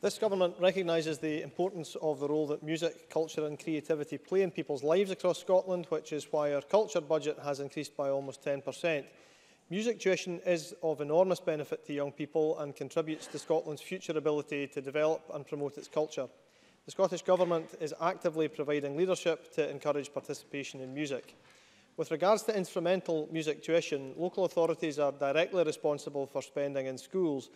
This government recognises the importance of the role that music, culture and creativity play in people's lives across Scotland, which is why our culture budget has increased by almost 10 Music tuition is of enormous benefit to young people and contributes to Scotland's future ability to develop and promote its culture. The Scottish Government is actively providing leadership to encourage participation in music. With regards to instrumental music tuition, local authorities are directly responsible for spending in schools.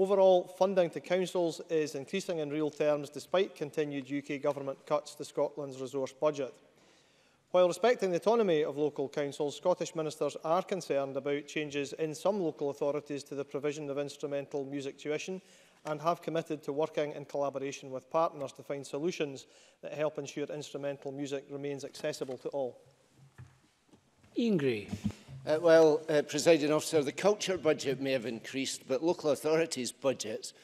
Overall, funding to councils is increasing in real terms despite continued UK Government cuts to Scotland's resource budget. While respecting the autonomy of local councils, Scottish ministers are concerned about changes in some local authorities to the provision of instrumental music tuition and have committed to working in collaboration with partners to find solutions that help ensure instrumental music remains accessible to all. Ian Gray. Uh, well, uh, presiding officer, the culture budget may have increased, but local authorities' budgets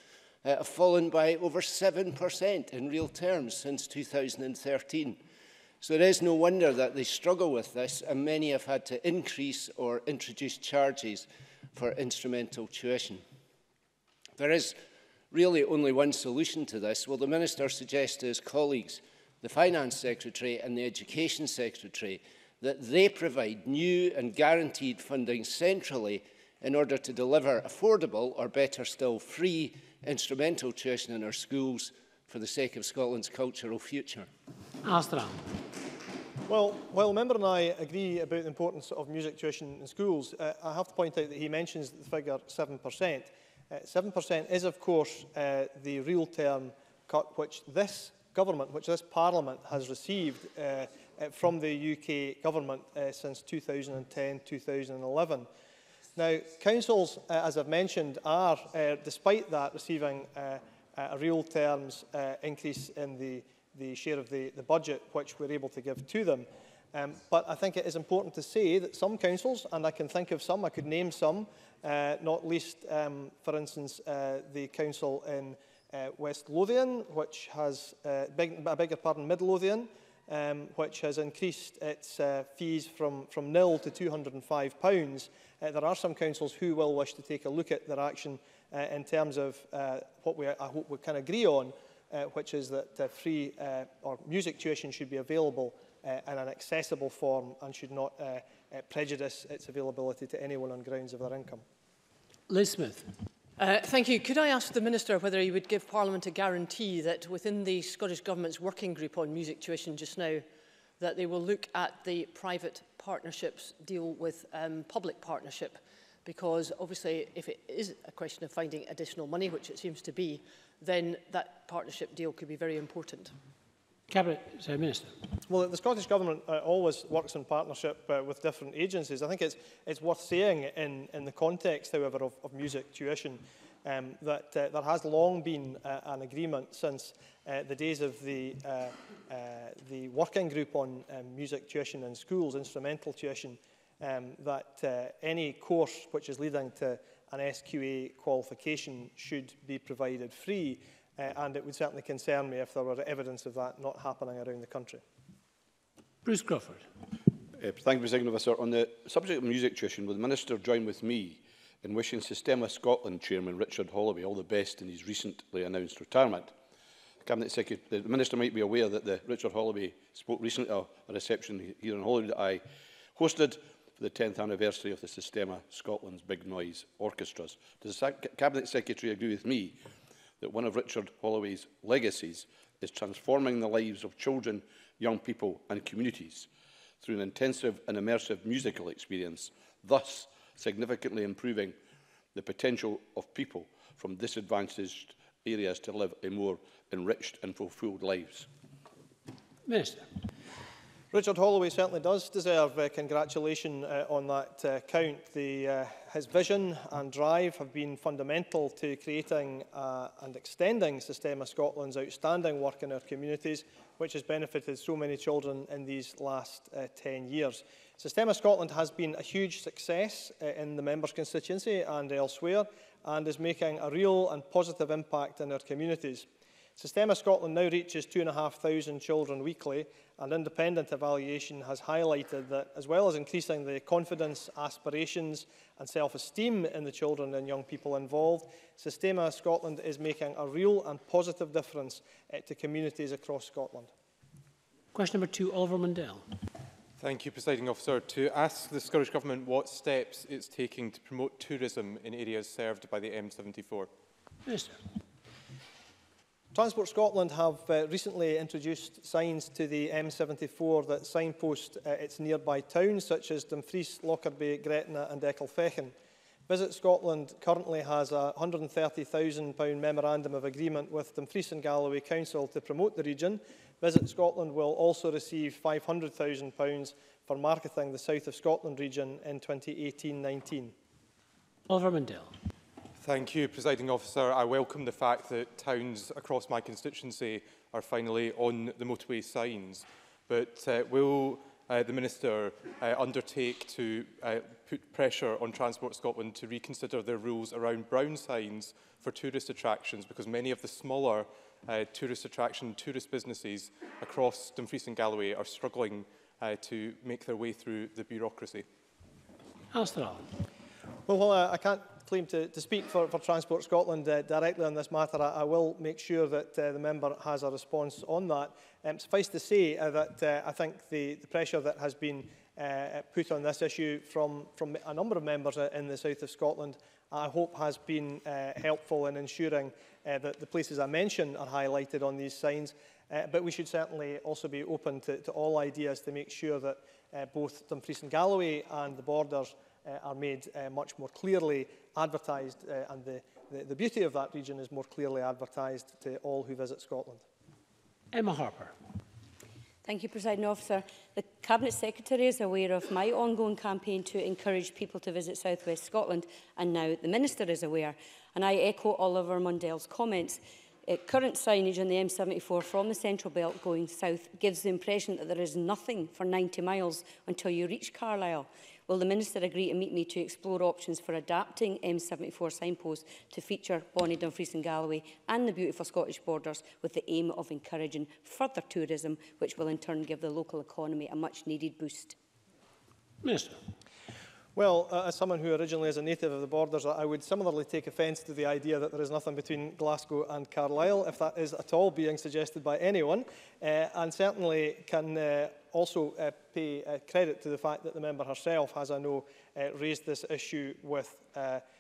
uh, have fallen by over 7% in real terms since 2013. So it is no wonder that they struggle with this and many have had to increase or introduce charges for instrumental tuition. There is really only one solution to this. Well, the Minister suggests to his colleagues, the Finance Secretary and the Education Secretary, that they provide new and guaranteed funding centrally in order to deliver affordable or better still free instrumental tuition in our schools for the sake of Scotland's cultural future. Astral. Well, while Member and I agree about the importance of music tuition in schools, uh, I have to point out that he mentions the figure 7%. Uh, 7% is, of course, uh, the real term cut which this government, which this parliament has received uh, uh from the UK government uh, since 2010-2011. Now, councils, uh, as I've mentioned, are, uh, despite that, receiving uh, a uh, real terms uh, increase in the the share of the, the budget which we're able to give to them. Um, but I think it is important to say that some councils, and I can think of some, I could name some, uh, not least, um, for instance, uh, the council in uh, West Lothian, which has, uh, big, I beg your pardon, Mid Lothian, um, which has increased its uh, fees from, from nil to £205. Uh, there are some councils who will wish to take a look at their action uh, in terms of uh, what we, I hope we can agree on uh, which is that uh, free uh, or music tuition should be available uh, in an accessible form and should not uh, uh, prejudice its availability to anyone on grounds of their income. Liz Smith. Uh, thank you. Could I ask the Minister whether he would give Parliament a guarantee that within the Scottish Government's working group on music tuition just now, that they will look at the private partnerships deal with um, public partnership because obviously if it is a question of finding additional money, which it seems to be, then that partnership deal could be very important. Cabinet Sir Minister. Well, the Scottish Government uh, always works in partnership uh, with different agencies. I think it's, it's worth saying in, in the context, however, of, of music tuition, um, that uh, there has long been uh, an agreement since uh, the days of the, uh, uh, the working group on um, music tuition in schools, instrumental tuition, um, that uh, any course which is leading to an SQA qualification should be provided free, uh, and it would certainly concern me if there were evidence of that not happening around the country. Bruce Crawford. Uh, thank you, Mr. Officer. On the subject of music tuition, will the Minister join with me in wishing Systema Scotland Chairman Richard Holloway all the best in his recently announced retirement? Cabinet Secretary, the Minister might be aware that the Richard Holloway spoke recently at a reception here in Holyrood that I hosted for the 10th anniversary of the Systema Scotland's Big Noise Orchestras. Does the Cabinet Secretary agree with me that one of Richard Holloway's legacies is transforming the lives of children, young people and communities through an intensive and immersive musical experience, thus significantly improving the potential of people from disadvantaged areas to live a more enriched and fulfilled lives? Minister. Richard Holloway certainly does deserve uh, congratulation uh, on that uh, count. The, uh, his vision and drive have been fundamental to creating uh, and extending Systema Scotland's outstanding work in our communities, which has benefited so many children in these last uh, 10 years. Systema Scotland has been a huge success uh, in the members' constituency and elsewhere, and is making a real and positive impact in our communities. Systema Scotland now reaches 2,500 children weekly An independent evaluation has highlighted that, as well as increasing the confidence, aspirations and self-esteem in the children and young people involved, Sistema Scotland is making a real and positive difference uh, to communities across Scotland. Question number two, Oliver Mundell. Thank you, Presiding Officer. To ask the Scottish Government what steps it's taking to promote tourism in areas served by the M74. Minister. Yes, Transport Scotland have uh, recently introduced signs to the M74 that signpost uh, its nearby towns, such as Dumfries, Lockerbie, Gretna and Ecclefechan. Visit Scotland currently has a £130,000 memorandum of agreement with Dumfries and Galloway Council to promote the region. Visit Scotland will also receive £500,000 for marketing the South of Scotland region in 2018-19. Oliver Mundell. Thank you, Presiding Officer. I welcome the fact that towns across my constituency are finally on the motorway signs. But uh, will uh, the Minister uh, undertake to uh, put pressure on Transport Scotland to reconsider their rules around brown signs for tourist attractions because many of the smaller uh, tourist attraction, tourist businesses across Dumfries and Galloway are struggling uh, to make their way through the bureaucracy? Alistair Allen. Well, uh, I can't claim to, to speak for, for Transport Scotland uh, directly on this matter, I, I will make sure that uh, the member has a response on that. Um, suffice to say uh, that uh, I think the, the pressure that has been uh, put on this issue from, from a number of members uh, in the south of Scotland, I hope has been uh, helpful in ensuring uh, that the places I mentioned are highlighted on these signs. Uh, but we should certainly also be open to, to all ideas to make sure that uh, both Dumfries and Galloway and the borders uh, are made uh, much more clearly advertised uh, and the, the, the beauty of that region is more clearly advertised to all who visit Scotland. Emma Harper. Thank you, President Officer. The Cabinet Secretary is aware of my ongoing campaign to encourage people to visit South West Scotland, and now the Minister is aware. And I echo Oliver Mundell's comments. Uh, current signage on the M74 from the Central Belt going south gives the impression that there is nothing for 90 miles until you reach Carlisle. Will the Minister agree to meet me to explore options for adapting M74 signposts to feature Bonnie, Dumfries and Galloway and the beautiful Scottish borders with the aim of encouraging further tourism, which will in turn give the local economy a much needed boost? Minister. Well, uh, as someone who originally is a native of the borders, I would similarly take offence to the idea that there is nothing between Glasgow and Carlisle, if that is at all being suggested by anyone, uh, and certainly can uh, also uh, pay uh, credit to the fact that the member herself has, I know, uh, raised this issue with,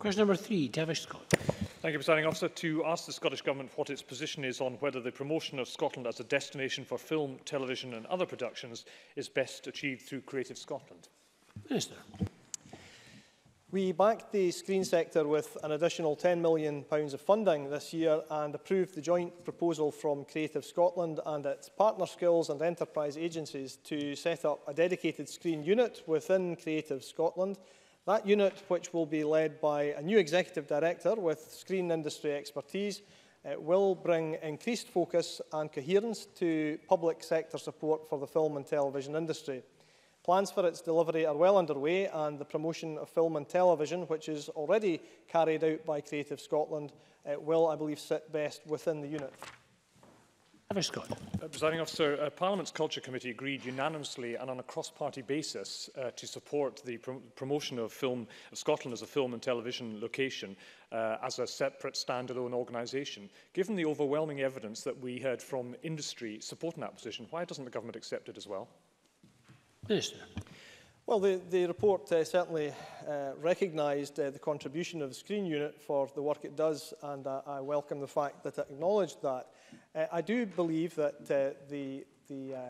Question number three, Tavish Scott. Thank you, Presiding Officer. To ask the Scottish Government what its position is on whether the promotion of Scotland as a destination for film, television and other productions is best achieved through Creative Scotland. Minister. We backed the screen sector with an additional £10 million of funding this year and approved the joint proposal from Creative Scotland and its partner skills and enterprise agencies to set up a dedicated screen unit within Creative Scotland. That unit, which will be led by a new executive director with screen industry expertise, it uh, will bring increased focus and coherence to public sector support for the film and television industry. Plans for its delivery are well underway and the promotion of film and television, which is already carried out by Creative Scotland, uh, will, I believe, sit best within the unit. Ever Scott. Uh, Presiding Officer, uh, Parliament's Culture Committee agreed unanimously and on a cross-party basis uh, to support the promotion of film of Scotland as a film and television location uh, as a separate standalone organisation. Given the overwhelming evidence that we heard from industry supporting that position, why doesn't the government accept it as well? Minister. Well, the, the report uh, certainly uh, recognised uh, the contribution of the screen unit for the work it does, and uh, I welcome the fact that it acknowledged that. Uh, I do believe that uh, the, the, uh,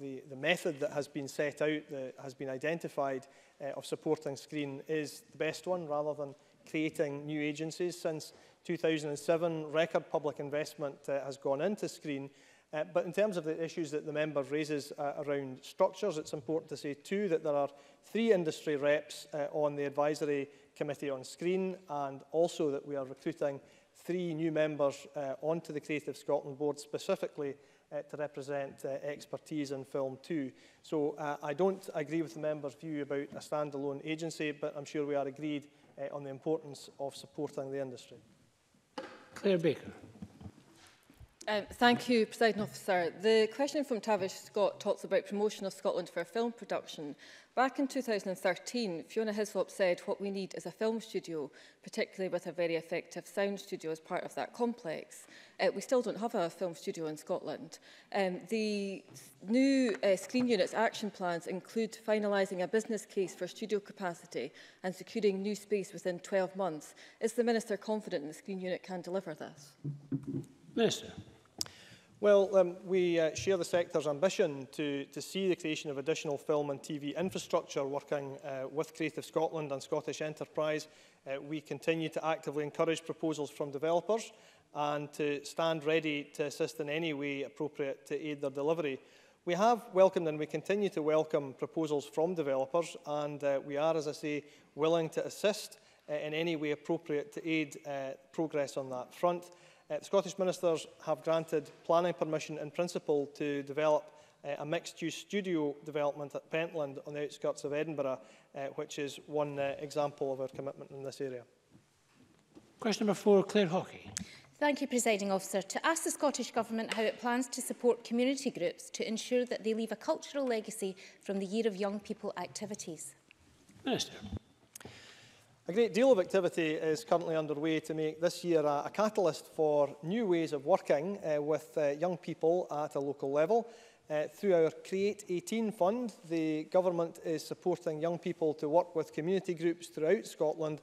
the, the method that has been set out, that has been identified uh, of supporting screen is the best one, rather than creating new agencies. Since 2007, record public investment uh, has gone into screen, Uh, but in terms of the issues that the member raises uh, around structures, it's important to say too that there are three industry reps uh, on the advisory committee on screen and also that we are recruiting three new members uh, onto the Creative Scotland Board specifically uh, to represent uh, expertise in film too. So uh, I don't agree with the member's view about a standalone agency, but I'm sure we are agreed uh, on the importance of supporting the industry. Claire Baker. Um, thank you, President Officer. The question from Tavish Scott talks about promotion of Scotland for film production. Back in 2013, Fiona Hislop said what we need is a film studio, particularly with a very effective sound studio as part of that complex. Uh, we still don't have a film studio in Scotland. Um, the new uh, screen unit's action plans include finalising a business case for studio capacity and securing new space within 12 months. Is the Minister confident the screen unit can deliver this? Minister. Well, um, we uh, share the sector's ambition to, to see the creation of additional film and TV infrastructure working uh, with Creative Scotland and Scottish Enterprise. Uh, we continue to actively encourage proposals from developers and to stand ready to assist in any way appropriate to aid their delivery. We have welcomed and we continue to welcome proposals from developers and uh, we are, as I say, willing to assist uh, in any way appropriate to aid uh, progress on that front. Uh, the Scottish Ministers have granted planning permission in principle to develop uh, a mixed-use studio development at Pentland on the outskirts of Edinburgh, uh, which is one uh, example of our commitment in this area. Question number four, Claire Hockey. Thank you, Presiding Officer. To ask the Scottish Government how it plans to support community groups to ensure that they leave a cultural legacy from the Year of Young People activities. Minister. A great deal of activity is currently underway to make this year a, a catalyst for new ways of working uh, with uh, young people at a local level. Uh, through our Create 18 fund, the government is supporting young people to work with community groups throughout Scotland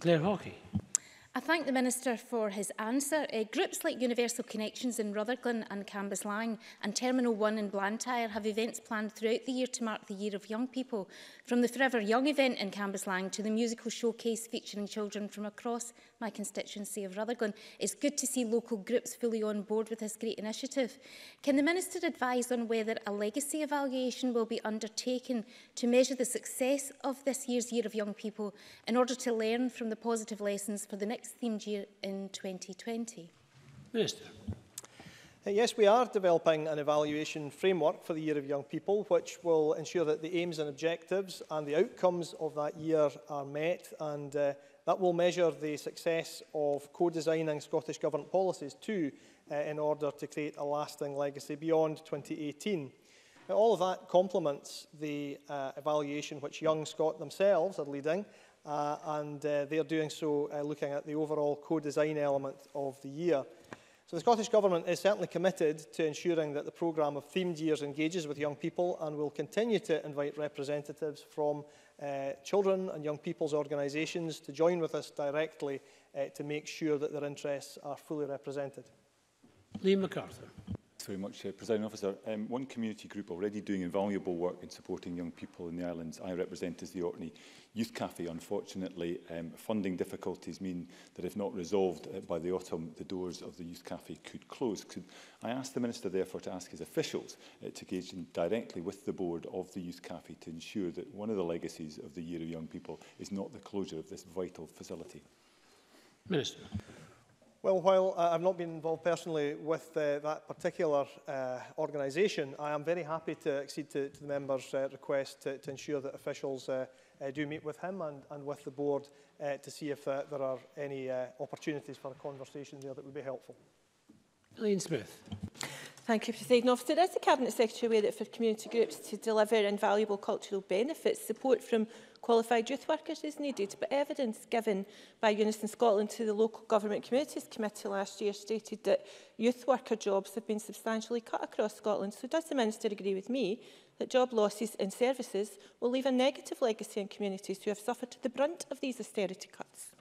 Claire Hawkey. I thank the Minister for his answer. Uh, groups like Universal Connections in Rutherglen and Cambus Lang and Terminal 1 in Blantyre have events planned throughout the year to mark the Year of Young People, from the Forever Young event in Cambus Lang to the musical showcase featuring children from across my constituency of Rutherglen. It's good to see local groups fully on board with this great initiative. Can the Minister advise on whether a legacy evaluation will be undertaken to measure the success of this year's Year of Young People in order to learn from the positive lessons for the next next theme year in 2020? Minister. Uh, yes, we are developing an evaluation framework for the Year of Young People, which will ensure that the aims and objectives and the outcomes of that year are met, and uh, that will measure the success of co-designing Scottish Government policies too, uh, in order to create a lasting legacy beyond 2018. Now, all of that complements the uh, evaluation which Young Scot themselves are leading, uh, and uh, they're doing so uh, looking at the overall co-design element of the year. So the Scottish Government is certainly committed to ensuring that the programme of themed years engages with young people and will continue to invite representatives from uh, children and young people's organisations to join with us directly uh, to make sure that their interests are fully represented. Liam MacArthur very much, uh, President Officer. Um, one community group already doing invaluable work in supporting young people in the islands I represent is the Orkney Youth Cafe. Unfortunately, um, funding difficulties mean that if not resolved uh, by the autumn, the doors of the Youth Cafe could close. Could I ask the Minister, therefore, to ask his officials uh, to engage in directly with the board of the Youth Cafe to ensure that one of the legacies of the Year of Young People is not the closure of this vital facility? Minister. Well, while uh, I've not been involved personally with uh, that particular uh, organisation, I am very happy to accede to, to the member's uh, request to, to ensure that officials uh, uh, do meet with him and, and with the board uh, to see if uh, there are any uh, opportunities for a conversation there that would be helpful. Elaine Smith. Thank you, President Officer. Is the Cabinet Secretary aware that for community groups to deliver invaluable cultural benefits, support from qualified youth workers is needed, but evidence given by Unison Scotland to the Local Government Communities Committee last year stated that youth worker jobs have been substantially cut across Scotland. So does the Minister agree with me that job losses in services will leave a negative legacy in communities who have suffered the brunt of these austerity cuts?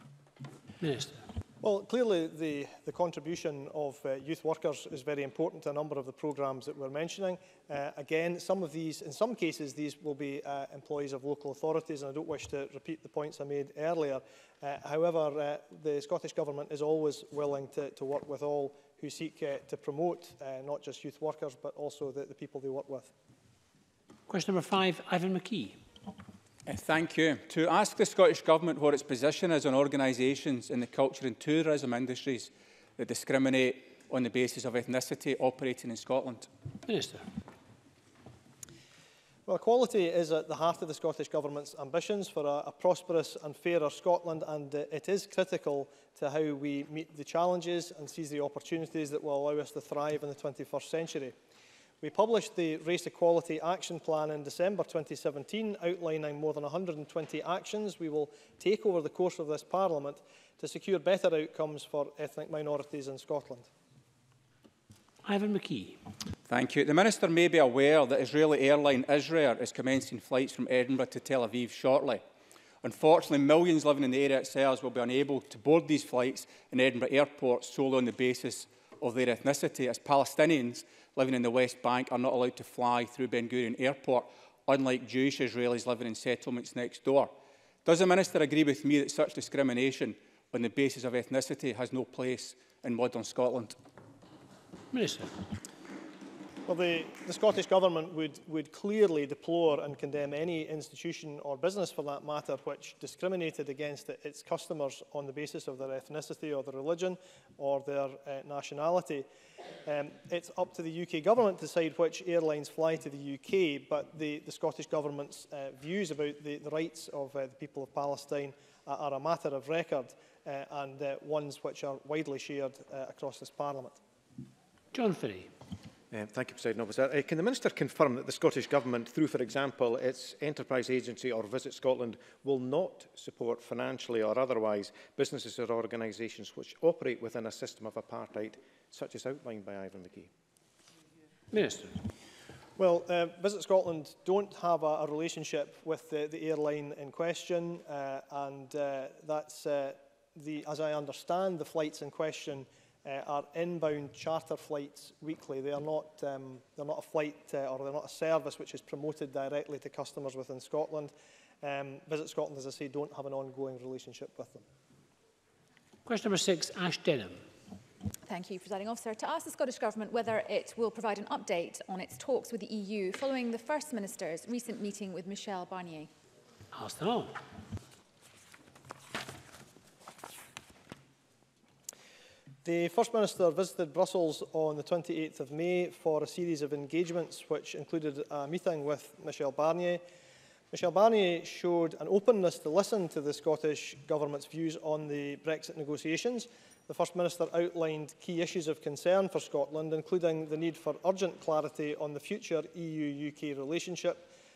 Minister. Well, clearly the, the contribution of uh, youth workers is very important to a number of the programmes that we're mentioning. Uh, again, some of these, in some cases, these will be uh, employees of local authorities, and I don't wish to repeat the points I made earlier. Uh, however, uh, the Scottish Government is always willing to, to work with all who seek uh, to promote uh, not just youth workers, but also the, the people they work with. Question number five, Ivan McKee. Uh, thank you. To ask the Scottish Government what its position is on organisations in the culture and tourism industries that discriminate on the basis of ethnicity operating in Scotland. Minister. Well, equality is at the heart of the Scottish Government's ambitions for a, a prosperous and fairer Scotland, and uh, it is critical to how we meet the challenges and seize the opportunities that will allow us to thrive in the 21st century. We published the Race Equality Action Plan in December 2017, outlining more than 120 actions we will take over the course of this Parliament to secure better outcomes for ethnic minorities in Scotland. Ivan McKee. Thank you. The Minister may be aware that Israeli airline Israel is commencing flights from Edinburgh to Tel Aviv shortly. Unfortunately, millions living in the area itself will be unable to board these flights in Edinburgh Airport solely on the basis of their ethnicity, as Palestinians living in the West Bank are not allowed to fly through Ben Gurion Airport, unlike Jewish Israelis living in settlements next door. Does the Minister agree with me that such discrimination on the basis of ethnicity has no place in modern Scotland? Minister. Well, the, the Scottish Government would, would clearly deplore and condemn any institution or business, for that matter, which discriminated against its customers on the basis of their ethnicity or their religion or their uh, nationality. Um, it's up to the UK Government to decide which airlines fly to the UK, but the, the Scottish Government's uh, views about the, the rights of uh, the people of Palestine are, are a matter of record uh, and uh, ones which are widely shared uh, across this Parliament. John Finney. Uh, thank you, President Officer. Uh, can the Minister confirm that the Scottish Government, through, for example, its Enterprise Agency or Visit Scotland, will not support financially or otherwise businesses or organisations which operate within a system of apartheid, such as outlined by Ivan McGee? Minister. Well, uh, Visit Scotland don't have a, a relationship with the, the airline in question, uh, and uh, that's, uh, the, as I understand, the flights in question uh, are inbound charter flights weekly. They are not, um, they're not a flight uh, or they're not a service which is promoted directly to customers within Scotland. Um, Visit Scotland, as I say, don't have an ongoing relationship with them. Question number six, Ash Denham. Thank you, Presiding Officer. To ask the Scottish Government whether it will provide an update on its talks with the EU following the First Minister's recent meeting with Michel Barnier. Ask them all. The First Minister visited Brussels on the 28th of May for a series of engagements which included a meeting with Michel Barnier. Michel Barnier showed an openness to listen to the Scottish Government's views on the Brexit negotiations. The First Minister outlined key issues of concern for Scotland, including the need for urgent clarity on the future EU-UK relationship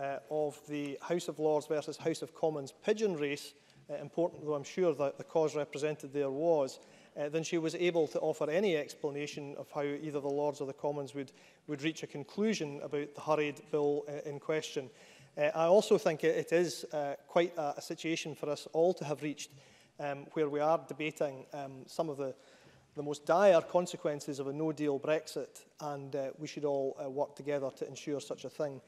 uh, of the House of Lords versus House of Commons pigeon race, uh, important though I'm sure that the cause represented there was uh, than she was able to offer any explanation of how either the Lords or the Commons would, would reach a conclusion about the hurried bill uh, in question. Uh, I also think it, it is uh, quite a, a situation for us all to have reached um, where we are debating um, some of the, the most dire consequences of a no-deal Brexit, and uh, we should all uh, work together to ensure such a thing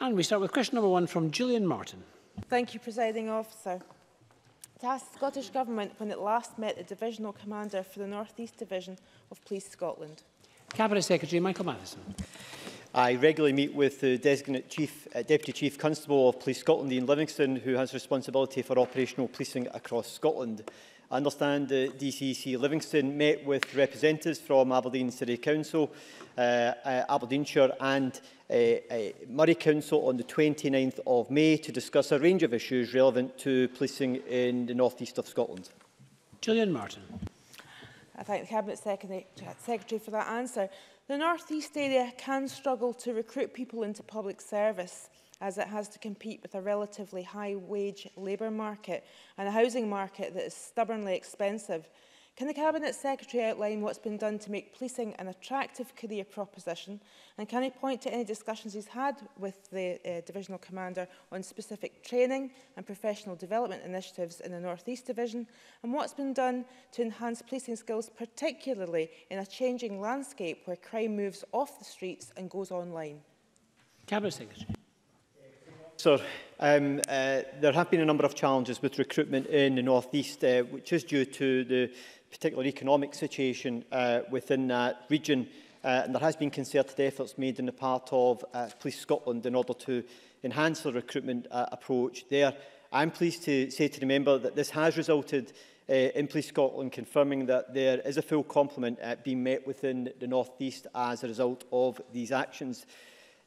And we start with question number one from Gillian Martin. Thank you, Presiding Officer. To ask the Scottish Government when it last met the Divisional Commander for the North East Division of Police Scotland. Cabinet Secretary Michael Matheson. I regularly meet with the designate Chief, uh, Deputy Chief Constable of Police Scotland, Ian Livingston, who has responsibility for operational policing across Scotland. I understand uh, DCC Livingston met with representatives from Aberdeen City Council, uh, uh, Aberdeenshire and uh, uh, Murray Council on the 29th of May to discuss a range of issues relevant to policing in the north east of Scotland. Julian Martin. I thank the Cabinet Secretary, Secretary for that answer. The North East area can struggle to recruit people into public service as it has to compete with a relatively high wage labour market and a housing market that is stubbornly expensive. Can the Cabinet Secretary outline what's been done to make policing an attractive career proposition? And can he point to any discussions he's had with the uh, Divisional Commander on specific training and professional development initiatives in the North East Division? And what's been done to enhance policing skills, particularly in a changing landscape where crime moves off the streets and goes online? Cabinet Secretary. Sir, um, uh, there have been a number of challenges with recruitment in the North East, uh, which is due to the particular economic situation uh, within that region. Uh, and there has been concerted efforts made in the part of uh, Police Scotland in order to enhance the recruitment uh, approach there. I'm pleased to say to the member that this has resulted uh, in Police Scotland confirming that there is a full complement uh, being met within the North East as a result of these actions.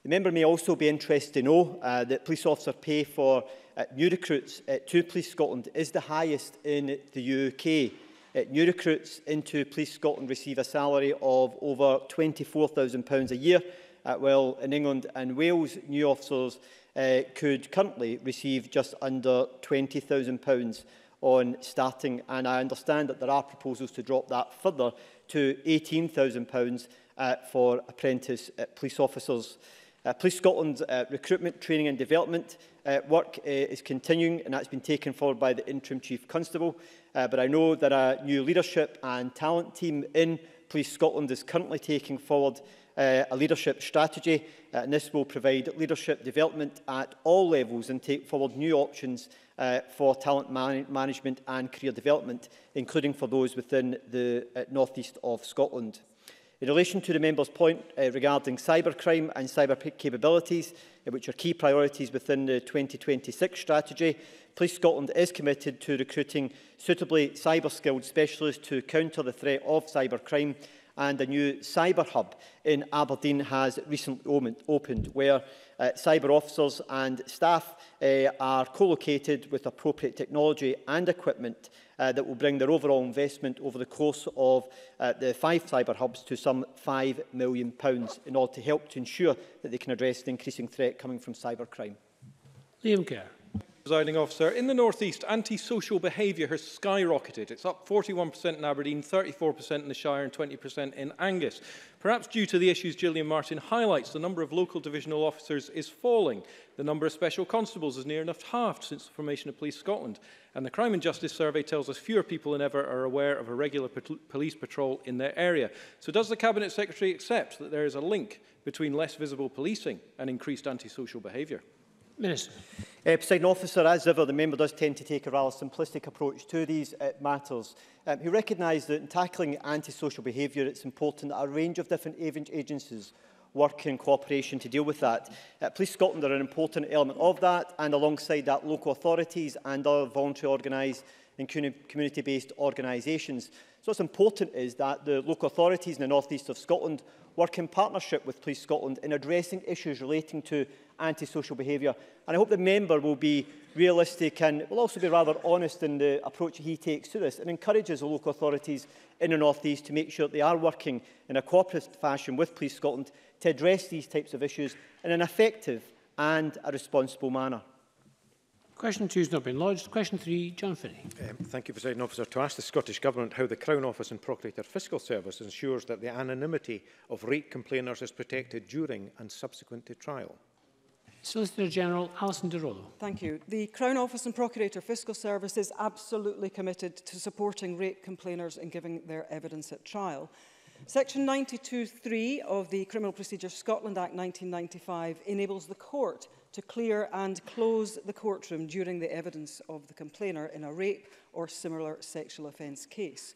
The member may also be interested to know uh, that police officer pay for uh, new recruits uh, to Police Scotland is the highest in the UK. Uh, new recruits into Police Scotland receive a salary of over £24,000 a year, uh, while in England and Wales, new officers uh, could currently receive just under £20,000 on starting, and I understand that there are proposals to drop that further to £18,000 uh, for apprentice uh, police officers. Uh, Police Scotland's uh, recruitment, training and development uh, work uh, is continuing and that's been taken forward by the Interim Chief Constable. Uh, but I know that a new leadership and talent team in Police Scotland is currently taking forward uh, a leadership strategy uh, and this will provide leadership development at all levels and take forward new options uh, for talent man management and career development, including for those within the uh, northeast of Scotland. In relation to the member's point uh, regarding cybercrime and cyber capabilities, uh, which are key priorities within the 2026 strategy, Police Scotland is committed to recruiting suitably cyber-skilled specialists to counter the threat of cybercrime and a new cyber hub in Aberdeen has recently opened where uh, cyber officers and staff uh, are co-located with appropriate technology and equipment uh, that will bring their overall investment over the course of uh, the five cyber hubs to some £5 million pounds in order to help to ensure that they can address the increasing threat coming from cybercrime. Liam Kerr. Presiding officer, in the northeast, antisocial behaviour has skyrocketed. It's up 41% in Aberdeen, 34% in the Shire, and 20% in Angus. Perhaps due to the issues Gillian Martin highlights, the number of local divisional officers is falling. The number of special constables is near enough halved since the formation of Police Scotland. And the Crime and Justice Survey tells us fewer people than ever are aware of a regular pat police patrol in their area. So does the Cabinet Secretary accept that there is a link between less visible policing and increased antisocial behaviour? Minister. Uh, President Officer, as ever, the member does tend to take a rather simplistic approach to these uh, matters. Um, he recognised that in tackling antisocial behaviour, it's important that a range of different agencies work in cooperation to deal with that. Uh, Police Scotland are an important element of that, and alongside that, local authorities and other voluntary organised and community-based organisations. So what's important is that the local authorities in the north east of Scotland work in partnership with Police Scotland in addressing issues relating to antisocial behaviour. And I hope the member will be realistic and will also be rather honest in the approach he takes to this and encourages the local authorities in the North East to make sure that they are working in a cooperative fashion with Police Scotland to address these types of issues in an effective and a responsible manner. Question two has not been lodged. Question three, John Finney. Um, thank you, President Officer. To ask the Scottish Government how the Crown Office and Procurator Fiscal Service ensures that the anonymity of rape complainers is protected during and subsequent to trial. Solicitor General Alison DeRollo. Thank you. The Crown Office and Procurator Fiscal Service is absolutely committed to supporting rape complainers in giving their evidence at trial. Section 92.3 of the Criminal Procedure Scotland Act 1995 enables the court to clear and close the courtroom during the evidence of the complainer in a rape or similar sexual offence case.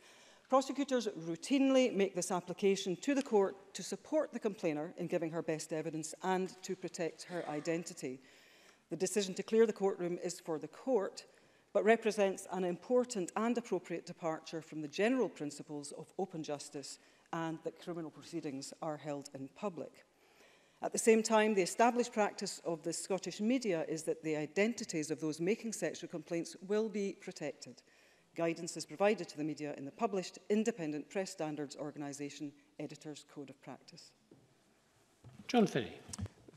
Prosecutors routinely make this application to the court to support the complainer in giving her best evidence and to protect her identity. The decision to clear the courtroom is for the court, but represents an important and appropriate departure from the general principles of open justice and that criminal proceedings are held in public. At the same time, the established practice of the Scottish media is that the identities of those making sexual complaints will be protected. Guidance is provided to the media in the published Independent Press Standards Organisation Editor's Code of Practice. John Finney.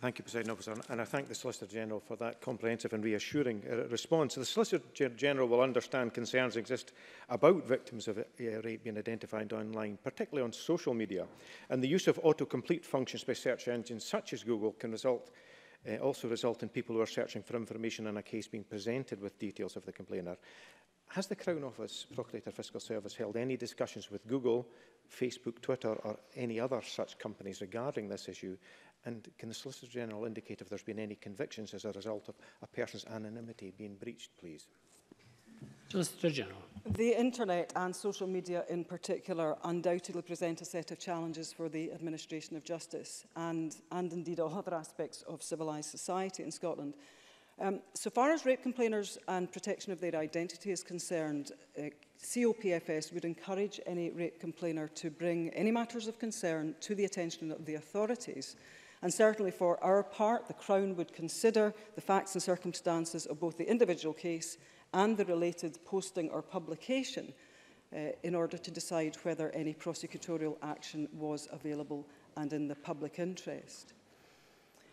Thank you, President Officer, and I thank the Solicitor General for that comprehensive and reassuring uh, response. The Solicitor General will understand concerns exist about victims of uh, rape being identified online, particularly on social media, and the use of autocomplete functions by search engines such as Google can result uh, also result in people who are searching for information on a case being presented with details of the complainer. Has the Crown Office Procurator Fiscal Service held any discussions with Google, Facebook, Twitter or any other such companies regarding this issue And can the Solicitor General indicate if there's been any convictions as a result of a person's anonymity being breached, please? Solicitor General. The internet and social media in particular undoubtedly present a set of challenges for the administration of justice and, and indeed all other aspects of civilised society in Scotland. Um, so far as rape complainers and protection of their identity is concerned, uh, COPFS would encourage any rape complainer to bring any matters of concern to the attention of the authorities – And certainly for our part, the Crown would consider the facts and circumstances of both the individual case and the related posting or publication uh, in order to decide whether any prosecutorial action was available and in the public interest.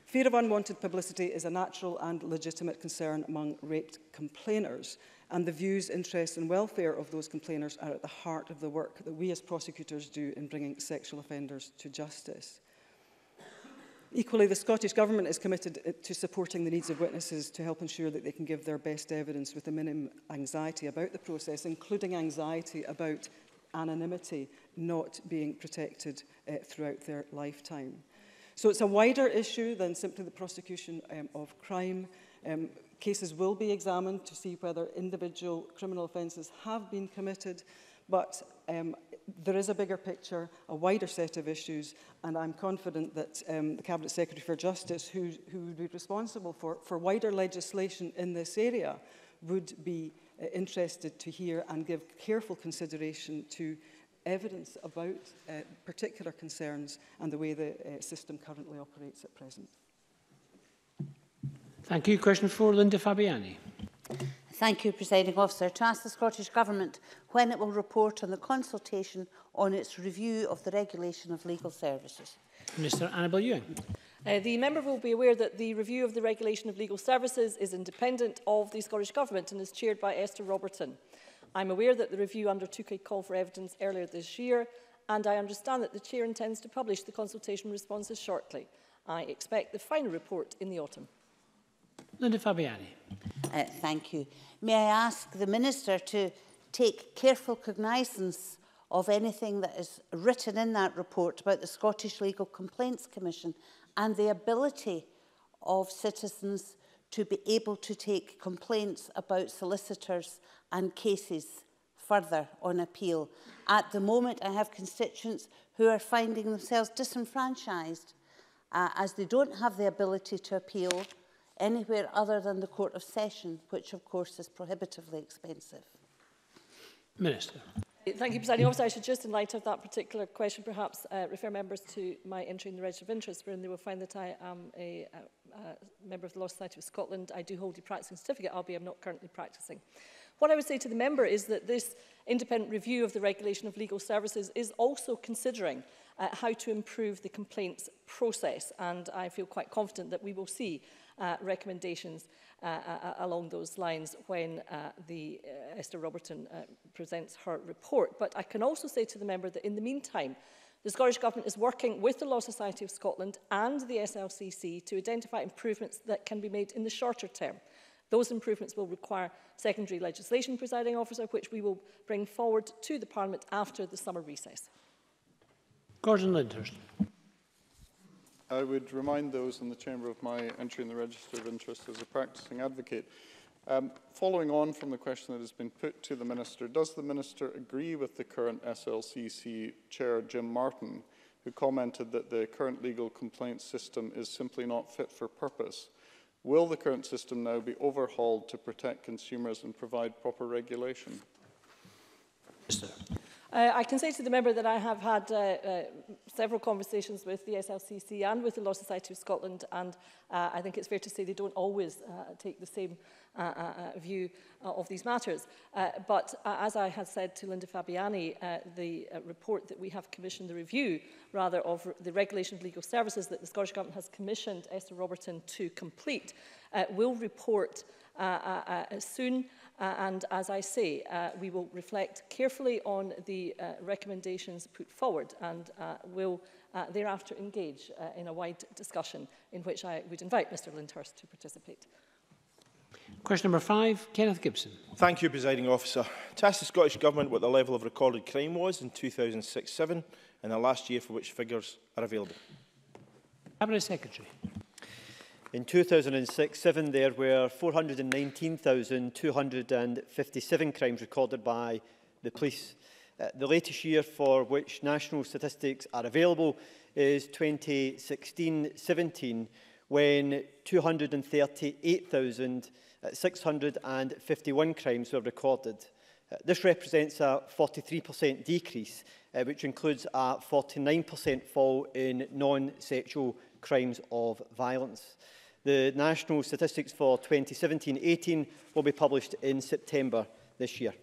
Fear of unwanted publicity is a natural and legitimate concern among raped complainers, and the views, interests and welfare of those complainers are at the heart of the work that we as prosecutors do in bringing sexual offenders to justice. Equally, the Scottish Government is committed uh, to supporting the needs of witnesses to help ensure that they can give their best evidence with the minimum anxiety about the process, including anxiety about anonymity not being protected uh, throughout their lifetime. So it's a wider issue than simply the prosecution um, of crime. Um, cases will be examined to see whether individual criminal offences have been committed, but um, there is a bigger picture, a wider set of issues, and I'm confident that um, the Cabinet Secretary for Justice, who, who would be responsible for, for wider legislation in this area, would be uh, interested to hear and give careful consideration to evidence about uh, particular concerns and the way the uh, system currently operates at present. Thank you. Question for Linda Fabiani. Thank you, Presiding Officer. To ask the Scottish Government when it will report on the consultation on its review of the regulation of legal services. Minister Annabel Ewing. Uh, the member will be aware that the review of the regulation of legal services is independent of the Scottish Government and is chaired by Esther Robertson. I'm aware that the review undertook a call for evidence earlier this year and I understand that the chair intends to publish the consultation responses shortly. I expect the final report in the autumn. Linda Fabiani. Uh, thank you. May I ask the Minister to take careful cognizance of anything that is written in that report about the Scottish Legal Complaints Commission and the ability of citizens to be able to take complaints about solicitors and cases further on appeal. At the moment, I have constituents who are finding themselves disenfranchised uh, as they don't have the ability to appeal anywhere other than the Court of Session, which of course is prohibitively expensive. Minister. Thank you, President. Obviously, I should just, in light of that particular question, perhaps uh, refer members to my entry in the Register of Interest, wherein they will find that I am a, a, uh, a uh, member of the Law Society of Scotland. I do hold a practising certificate, albeit I'm not currently practising. What I would say to the member is that this independent review of the regulation of legal services is also considering uh, how to improve the complaints process, and I feel quite confident that we will see uh, recommendations uh, uh, uh, along those lines when uh, the uh, Esther Robertson uh, presents her report. But I can also say to the member that in the meantime, The Scottish Government is working with the Law Society of Scotland and the SLCC to identify improvements that can be made in the shorter term. Those improvements will require secondary legislation, presiding officer, which we will bring forward to the Parliament after the summer recess. Gordon Lindhurst. I would remind those in the chamber of my entry in the register of interest as a practicing advocate. Um, following on from the question that has been put to the minister, does the minister agree with the current SLCC chair, Jim Martin, who commented that the current legal complaints system is simply not fit for purpose? Will the current system now be overhauled to protect consumers and provide proper regulation? Yes, sir. Uh, I can say to the member that I have had uh, uh, several conversations with the SLCC and with the Law Society of Scotland, and uh, I think it's fair to say they don't always uh, take the same uh, uh, uh, view uh, of these matters. Uh, but uh, as I had said to Linda Fabiani, uh, the uh, report that we have commissioned, the review rather of the regulation of legal services that the Scottish Government has commissioned Esther Robertson to complete, uh, will report uh, uh, uh, soon. Uh, and as I say, uh, we will reflect carefully on the uh, recommendations put forward and uh, will uh, thereafter engage uh, in a wide discussion in which I would invite Mr Lindhurst to participate. Question number five, Kenneth Gibson. Thank you, Presiding Officer. To ask the Scottish Government what the level of recorded crime was in 2006-07 and the last year for which figures are available. Cabinet Secretary. In 2006-7 there were 419,257 crimes recorded by the police. Uh, the latest year for which national statistics are available is 2016-17 when 238,651 crimes were recorded. Uh, this represents a 43% decrease, uh, which includes a 49% fall in non-sexual crimes of violence. The national statistics for 2017-18 will be published in September this year.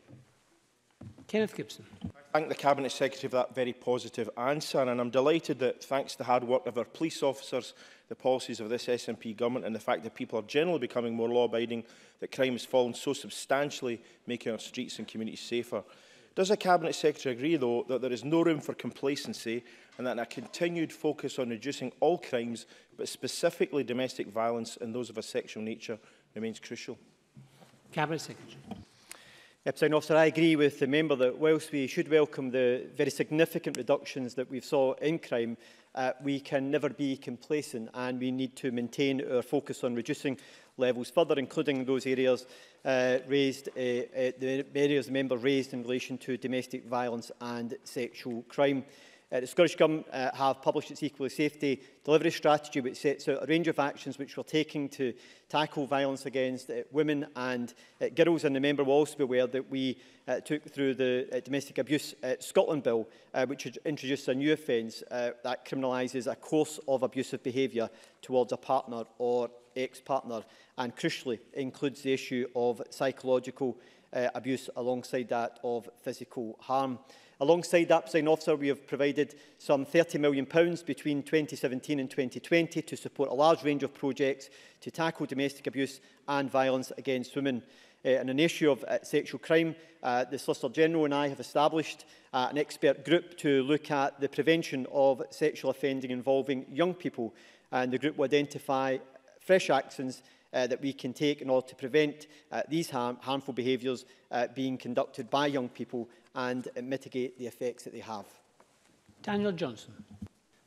Kenneth Gibson. I thank the Cabinet Secretary for that very positive answer and I'm delighted that thanks to the hard work of our police officers, the policies of this SNP government and the fact that people are generally becoming more law-abiding, that crime has fallen so substantially, making our streets and communities safer. Does the Cabinet Secretary agree, though, that there is no room for complacency and that a continued focus on reducing all crimes, but specifically domestic violence and those of a sexual nature, remains crucial. Cabinet Secretary. President Officer, I agree with the member that whilst we should welcome the very significant reductions that we've saw in crime, uh, we can never be complacent and we need to maintain our focus on reducing levels further, including those areas uh, raised, uh, uh, the areas the member raised in relation to domestic violence and sexual crime. Uh, the Scottish Government uh, have published its Equally Safety Delivery Strategy, which sets out a range of actions which we're taking to tackle violence against uh, women and uh, girls. And the member will also be aware that we uh, took through the uh, Domestic Abuse uh, Scotland Bill, uh, which introduced a new offence uh, that criminalises a course of abusive behaviour towards a partner or ex-partner, and crucially includes the issue of psychological uh, abuse alongside that of physical harm. Alongside that presiding officer, we have provided some £30 million between 2017 and 2020 to support a large range of projects to tackle domestic abuse and violence against women. Uh, eh, on an issue of uh, sexual crime, uh, the Solicitor General and I have established uh, an expert group to look at the prevention of sexual offending involving young people. And the group will identify fresh actions uh, that we can take in order to prevent uh, these harm harmful behaviours uh, being conducted by young people and uh, mitigate the effects that they have. Daniel Johnson.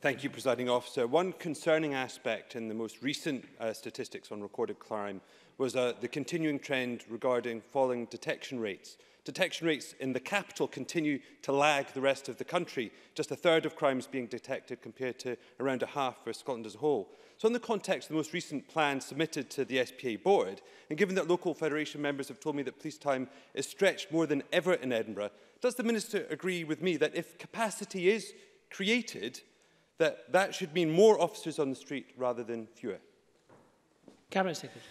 Thank you, Presiding Officer. One concerning aspect in the most recent uh, statistics on recorded crime was uh, the continuing trend regarding falling detection rates detection rates in the capital continue to lag the rest of the country, just a third of crimes being detected compared to around a half for Scotland as a whole. So in the context of the most recent plan submitted to the SPA board, and given that local federation members have told me that police time is stretched more than ever in Edinburgh, does the minister agree with me that if capacity is created, that that should mean more officers on the street rather than fewer? Cabinet Secretary.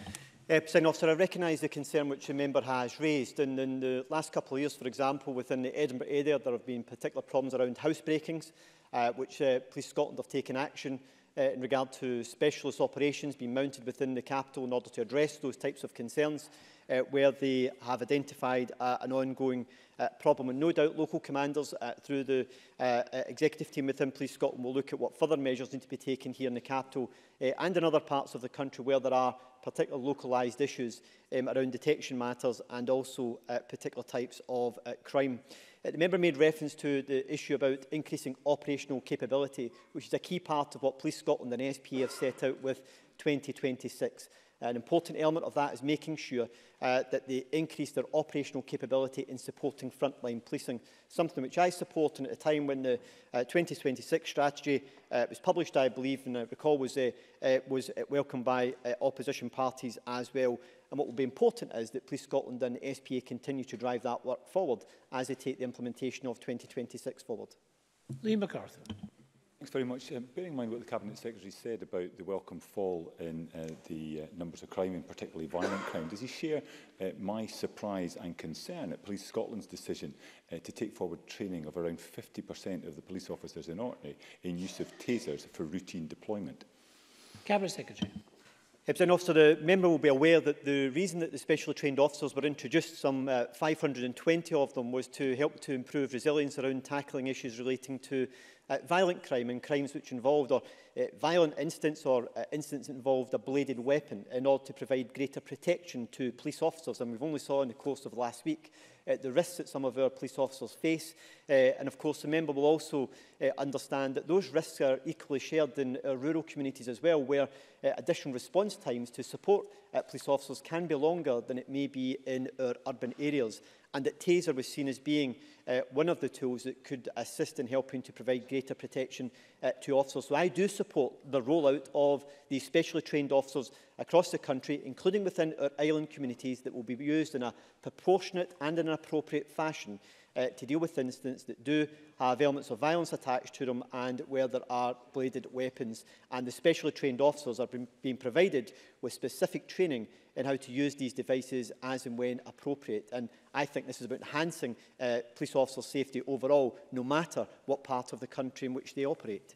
Uh, President Officer, I recognise the concern which the member has raised. In, in the last couple of years, for example, within the Edinburgh area, there have been particular problems around breakings, uh, which uh, Police Scotland have taken action uh, in regard to specialist operations being mounted within the capital in order to address those types of concerns uh, where they have identified uh, an ongoing uh, problem. And no doubt local commanders uh, through the uh, uh executive team within Police Scotland will look at what further measures need to be taken here in the capital uh, and in other parts of the country where there are particular localised issues um, around detection matters and also uh, particular types of uh, crime. Uh, the member made reference to the issue about increasing operational capability, which is a key part of what Police Scotland and SPA have set out with 2026. An important element of that is making sure uh, that they increase their operational capability in supporting frontline policing, something which I support and at a time when the uh, 2026 strategy uh, was published, I believe, and I recall was, uh, uh, was uh, welcomed by uh, opposition parties as well. And what will be important is that Police Scotland and SPA continue to drive that work forward as they take the implementation of 2026 forward. Lee MacArthur. Thanks very much. Um, bearing in mind what the Cabinet Secretary said about the welcome fall in uh, the uh, numbers of crime, and particularly violent crime, does he share uh, my surprise and concern at Police Scotland's decision uh, to take forward training of around 50% of the police officers in Orkney in use of tasers for routine deployment? Cabinet Secretary. Representative Officer, the member will be aware that the reason that the specially trained officers were introduced, some uh, 520 of them, was to help to improve resilience around tackling issues relating to uh, violent crime and crimes which involved or uh, eh, violent instance or uh, instance involved a bladed weapon in order to provide greater protection to police officers. And we've only saw in the course of last week uh, the risks that some of our police officers face. Uh, and of course, the member will also uh, understand that those risks are equally shared in uh, rural communities as well, where uh, additional response times to support uh, police officers can be longer than it may be in our urban areas. And that TASER was seen as being uh, one of the tools that could assist in helping to provide greater protection uh, to officers. So I do support support the rollout of these specially trained officers across the country, including within our island communities, that will be used in a proportionate and in an appropriate fashion uh, to deal with incidents that do have elements of violence attached to them and where there are bladed weapons. And the specially trained officers are being provided with specific training in how to use these devices as and when appropriate. And I think this is about enhancing uh, police officer safety overall, no matter what part of the country in which they operate.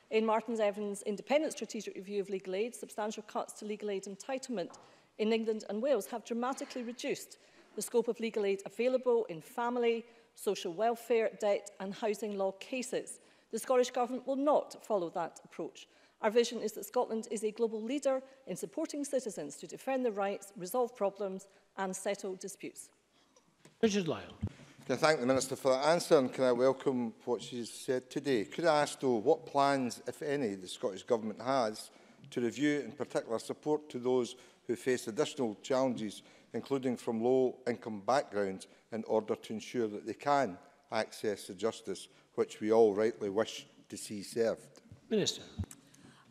In Martin's Evans' independent strategic review of legal aid, substantial cuts to legal aid entitlement in England and Wales have dramatically reduced the scope of legal aid available in family, social welfare, debt and housing law cases. The Scottish Government will not follow that approach. Our vision is that Scotland is a global leader in supporting citizens to defend their rights, resolve problems and settle disputes. Richard Lyle. Can I thank the Minister for that answer and can I welcome what she's said today? Could I ask, though, what plans, if any, the Scottish Government has to review, in particular, support to those who face additional challenges, including from low-income backgrounds, in order to ensure that they can access the justice which we all rightly wish to see served? Minister.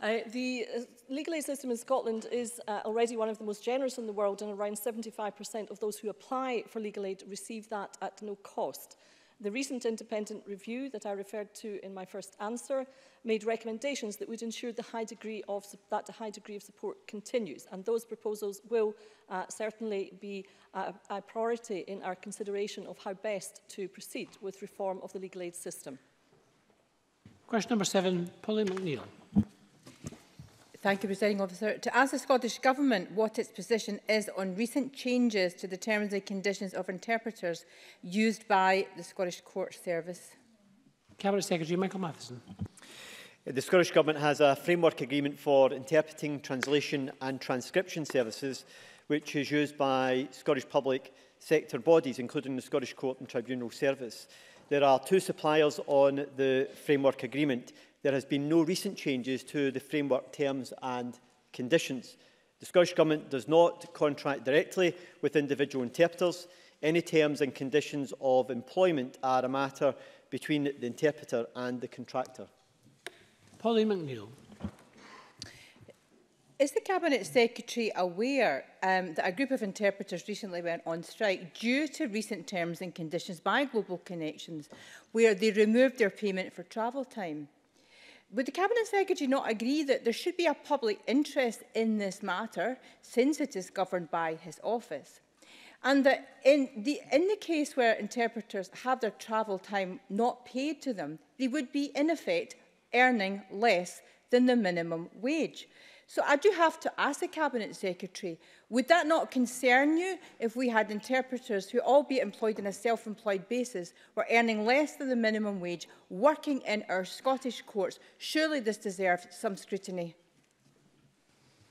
Uh, the uh, legally system in Scotland is uh, already one of the most generous in the world and around 75% of those who apply for legal aid receive that at no cost. The recent independent review that I referred to in my first answer made recommendations that would ensure the high degree of, that a high degree of support continues and those proposals will uh, certainly be uh, a priority in our consideration of how best to proceed with reform of the legal aid system. Question number 7 Polly McNeill. Thank you, Presiding Officer. To ask the Scottish Government what its position is on recent changes to the terms and conditions of interpreters used by the Scottish Court Service. Cabinet Secretary Michael Matheson. The Scottish Government has a framework agreement for interpreting, translation and transcription services which is used by Scottish public sector bodies, including the Scottish Court and Tribunal Service. There are two suppliers on the framework agreement, there has been no recent changes to the framework terms and conditions. The Scottish Government does not contract directly with individual interpreters. Any terms and conditions of employment are a matter between the interpreter and the contractor. Polly McNeill. Is the Cabinet Secretary aware um, that a group of interpreters recently went on strike due to recent terms and conditions by Global Connections where they removed their payment for travel time? Would the Cabinet Secretary not agree that there should be a public interest in this matter since it is governed by his office? And that in the, in the case where interpreters have their travel time not paid to them, they would be in effect earning less than the minimum wage. So I do have to ask the Cabinet Secretary, Would that not concern you if we had interpreters who, albeit employed on a self-employed basis, were earning less than the minimum wage, working in our Scottish courts? Surely this deserves some scrutiny.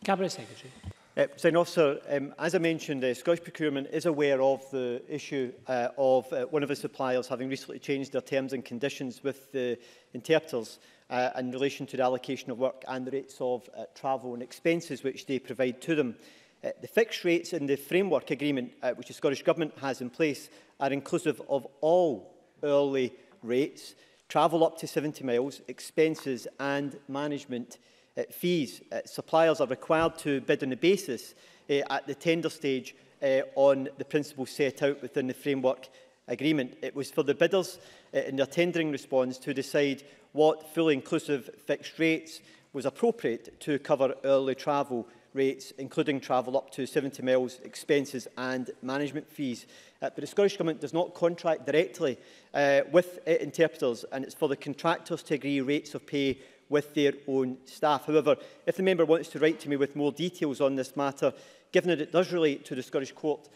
Cabinet Secretary. Uh, Sign Officer, um, as I mentioned, uh, Scottish Procurement is aware of the issue uh, of uh, one of the suppliers having recently changed their terms and conditions with the interpreters uh, in relation to the allocation of work and the rates of uh, travel and expenses which they provide to them. Uh, the fixed rates in the framework agreement uh, which the Scottish Government has in place are inclusive of all early rates, travel up to 70 miles, expenses and management uh, fees. Uh, suppliers are required to bid on a basis uh, at the tender stage uh, on the principles set out within the framework agreement. It was for the bidders uh, in their tendering response to decide what fully inclusive fixed rates was appropriate to cover early travel rates, including travel up to 70 miles, expenses and management fees. Uh, but the Scottish Government does not contract directly uh, with uh, interpreters, and it's for the contractors to agree rates of pay with their own staff. However, if the member wants to write to me with more details on this matter, given that it does relate to the Scottish Court